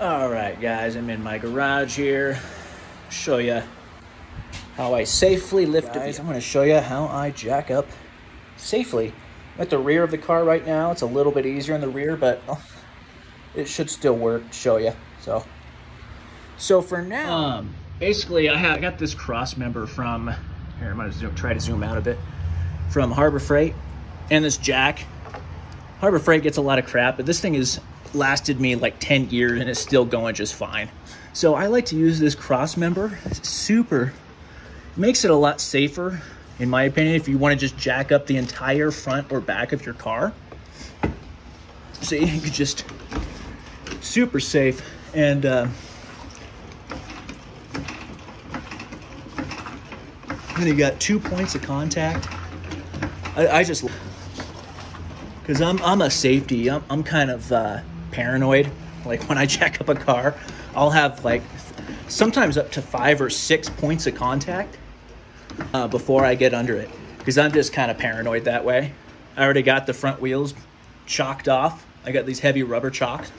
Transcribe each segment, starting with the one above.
All right, guys, I'm in my garage here. Show you how I safely lift guys, I'm going to show you how I jack up safely. I'm at the rear of the car right now. It's a little bit easier in the rear, but oh, it should still work. Show you. So, so for now, um, basically, I, have, I got this cross member from here. I'm going to try to zoom out a bit from Harbor Freight, and this jack. Harbor Freight gets a lot of crap, but this thing has lasted me like 10 years and it's still going just fine. So I like to use this cross member. It's super, makes it a lot safer in my opinion, if you want to just jack up the entire front or back of your car. See, you could just super safe and uh, then you got two points of contact. I, I just because I'm I'm a safety. I'm I'm kind of uh, paranoid. Like when I jack up a car, I'll have like sometimes up to five or six points of contact uh, before I get under it because I'm just kind of paranoid that way. I already got the front wheels chocked off. I got these heavy rubber chocks.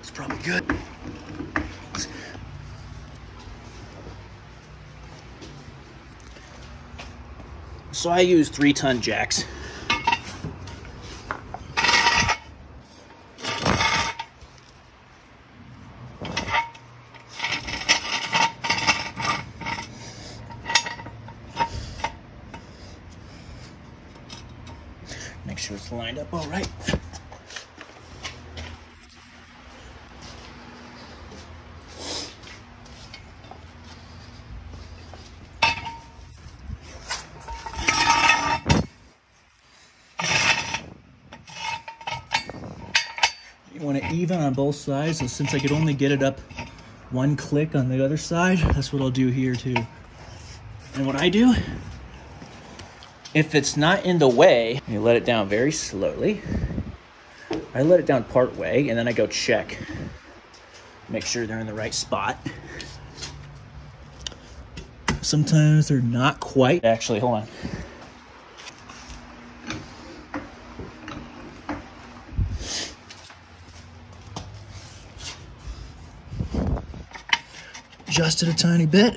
It's probably good. So I use three ton jacks. Sure it's lined up all right. You want to even on both sides, so since I could only get it up one click on the other side, that's what I'll do here too. And what I do if it's not in the way, you let it down very slowly. I let it down part way and then I go check. Make sure they're in the right spot. Sometimes they're not quite. Actually, hold on. Adjusted a tiny bit.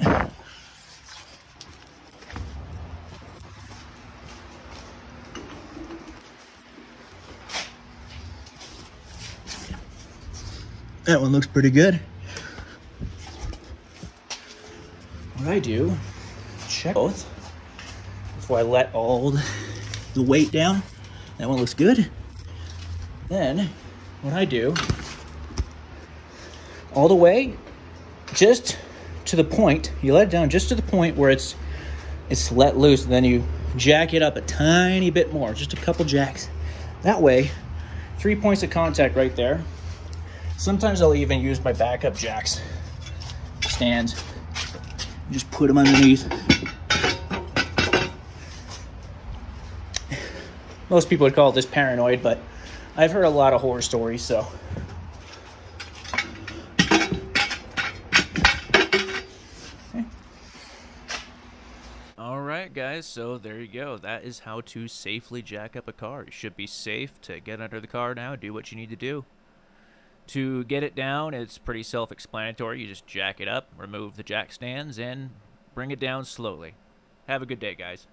That one looks pretty good. What I do, check both before I let all the weight down. That one looks good. Then what I do, all the way, just to the point, you let it down just to the point where it's it's let loose, then you jack it up a tiny bit more, just a couple jacks. That way, three points of contact right there. Sometimes I'll even use my backup jacks stands. Just put them underneath. Most people would call this paranoid, but I've heard a lot of horror stories, so. All right, guys, so there you go. That is how to safely jack up a car. You should be safe to get under the car now, do what you need to do. To get it down, it's pretty self-explanatory. You just jack it up, remove the jack stands, and bring it down slowly. Have a good day, guys.